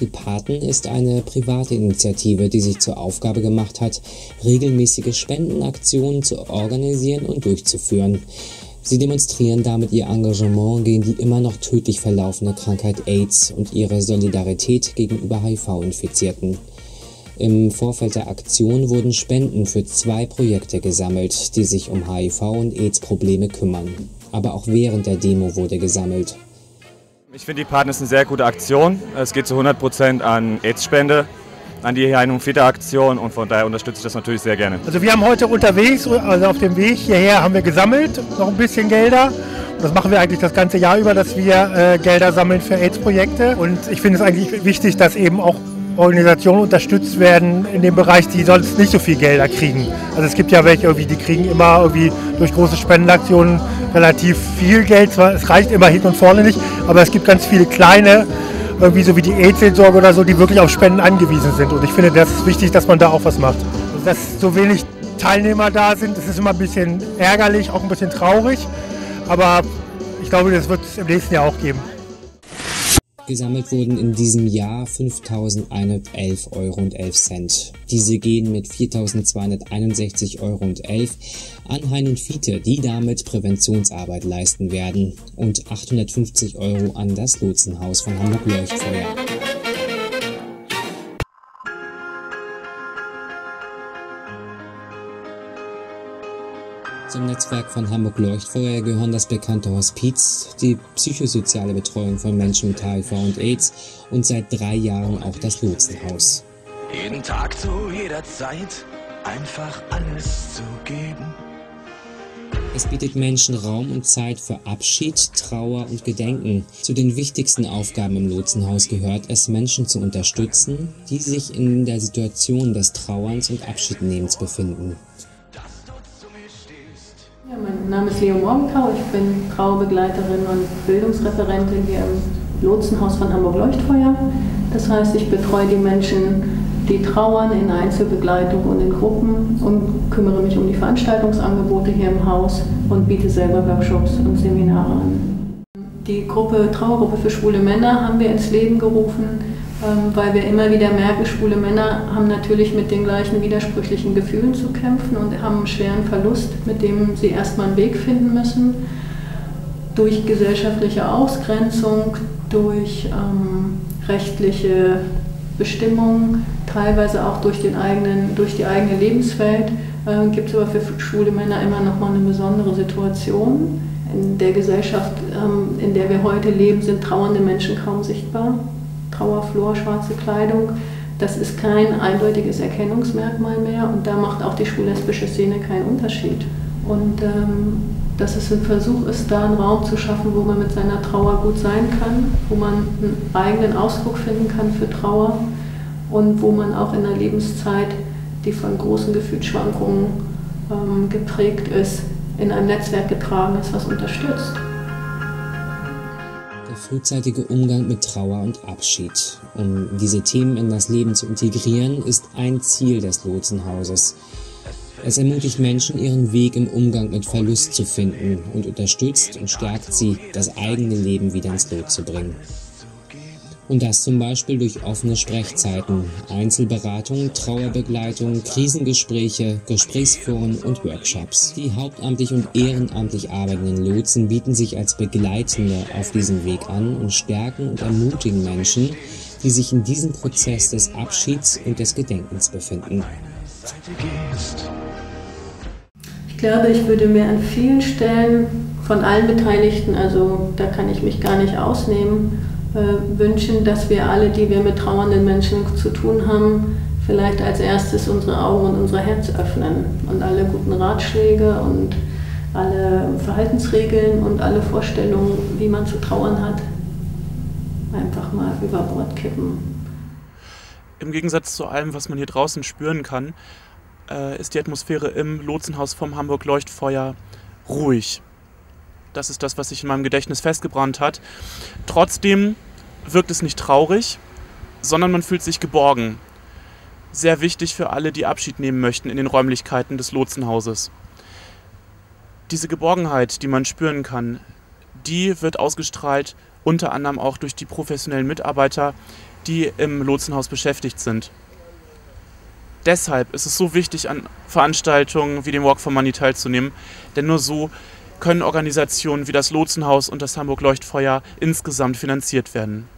Die Paten ist eine private Initiative, die sich zur Aufgabe gemacht hat, regelmäßige Spendenaktionen zu organisieren und durchzuführen. Sie demonstrieren damit ihr Engagement gegen die immer noch tödlich verlaufende Krankheit AIDS und ihre Solidarität gegenüber HIV-Infizierten. Im Vorfeld der Aktion wurden Spenden für zwei Projekte gesammelt, die sich um HIV- und AIDS-Probleme kümmern. Aber auch während der Demo wurde gesammelt. Ich finde, die ist eine sehr gute Aktion. Es geht zu 100% an AIDS-Spende, an die Hein- und Fita-Aktion und von daher unterstütze ich das natürlich sehr gerne. Also wir haben heute unterwegs, also auf dem Weg hierher haben wir gesammelt, noch ein bisschen Gelder. Das machen wir eigentlich das ganze Jahr über, dass wir äh, Gelder sammeln für AIDS-Projekte. Und ich finde es eigentlich wichtig, dass eben auch Organisationen unterstützt werden in dem Bereich, die sonst nicht so viel Gelder kriegen. Also es gibt ja welche, irgendwie, die kriegen immer irgendwie durch große Spendenaktionen relativ viel Geld. Es reicht immer hinten und vorne nicht, aber es gibt ganz viele kleine, irgendwie so wie die AIDS-Seelsorge oder so, die wirklich auf Spenden angewiesen sind. Und ich finde, das ist wichtig, dass man da auch was macht. Also dass so wenig Teilnehmer da sind, das ist immer ein bisschen ärgerlich, auch ein bisschen traurig. Aber ich glaube, das wird es im nächsten Jahr auch geben. Gesammelt wurden in diesem Jahr 5.111 Euro und 11 Cent. Diese gehen mit 4.261 Euro und 11 an Hein und Fiete, die damit Präventionsarbeit leisten werden, und 850 Euro an das Lotsenhaus von Hamburg Leuchtfeuer. Zum Netzwerk von Hamburg Leuchtfeuer gehören das bekannte Hospiz, die psychosoziale Betreuung von Menschen mit HIV und AIDS und seit drei Jahren auch das Lotsenhaus. Jeden Tag zu jeder Zeit einfach alles zu geben. Es bietet Menschen Raum und Zeit für Abschied, Trauer und Gedenken. Zu den wichtigsten Aufgaben im Lotsenhaus gehört es, Menschen zu unterstützen, die sich in der Situation des Trauerns und Abschiednehmens befinden. Ja, mein Name ist Leo Morgenkau, ich bin Trauerbegleiterin und Bildungsreferentin hier im Lotsenhaus von Hamburg Leuchtfeuer. Das heißt, ich betreue die Menschen, die trauern in Einzelbegleitung und in Gruppen und kümmere mich um die Veranstaltungsangebote hier im Haus und biete selber Workshops und Seminare an. Die Gruppe Trauergruppe für schwule Männer haben wir ins Leben gerufen, weil wir immer wieder merken, schwule Männer haben natürlich mit den gleichen widersprüchlichen Gefühlen zu kämpfen und haben einen schweren Verlust, mit dem sie erstmal einen Weg finden müssen. Durch gesellschaftliche Ausgrenzung, durch ähm, rechtliche Bestimmungen, teilweise auch durch, den eigenen, durch die eigene Lebenswelt, äh, gibt es aber für schwule Männer immer noch mal eine besondere Situation. In der Gesellschaft, ähm, in der wir heute leben, sind trauernde Menschen kaum sichtbar. Trauerflor, schwarze Kleidung, das ist kein eindeutiges Erkennungsmerkmal mehr und da macht auch die schwul-lesbische Szene keinen Unterschied. Und ähm, dass es ein Versuch ist, da einen Raum zu schaffen, wo man mit seiner Trauer gut sein kann, wo man einen eigenen Ausdruck finden kann für Trauer und wo man auch in einer Lebenszeit, die von großen Gefühlsschwankungen ähm, geprägt ist, in ein Netzwerk getragen ist, was unterstützt. Der frühzeitige Umgang mit Trauer und Abschied. Um diese Themen in das Leben zu integrieren, ist ein Ziel des Lotsenhauses. Es ermutigt Menschen, ihren Weg im Umgang mit Verlust zu finden und unterstützt und stärkt sie, das eigene Leben wieder ins Lot zu bringen. Und das zum Beispiel durch offene Sprechzeiten, Einzelberatung, Trauerbegleitung, Krisengespräche, Gesprächsforen und Workshops. Die hauptamtlich und ehrenamtlich arbeitenden Lotsen bieten sich als Begleitende auf diesem Weg an und stärken und ermutigen Menschen, die sich in diesem Prozess des Abschieds und des Gedenkens befinden. Ich glaube, ich würde mir an vielen Stellen von allen Beteiligten, also da kann ich mich gar nicht ausnehmen, äh, wünschen, dass wir alle, die wir mit trauernden Menschen zu tun haben, vielleicht als erstes unsere Augen und unser Herz öffnen und alle guten Ratschläge und alle Verhaltensregeln und alle Vorstellungen, wie man zu trauern hat, einfach mal über Bord kippen. Im Gegensatz zu allem, was man hier draußen spüren kann, äh, ist die Atmosphäre im Lotsenhaus vom Hamburg Leuchtfeuer ruhig. Das ist das, was sich in meinem Gedächtnis festgebrannt hat. Trotzdem wirkt es nicht traurig, sondern man fühlt sich geborgen. Sehr wichtig für alle, die Abschied nehmen möchten in den Räumlichkeiten des Lotsenhauses. Diese Geborgenheit, die man spüren kann, die wird ausgestrahlt unter anderem auch durch die professionellen Mitarbeiter, die im Lotsenhaus beschäftigt sind. Deshalb ist es so wichtig, an Veranstaltungen wie dem Walk for Money teilzunehmen, denn nur so können Organisationen wie das Lotsenhaus und das Hamburg Leuchtfeuer insgesamt finanziert werden.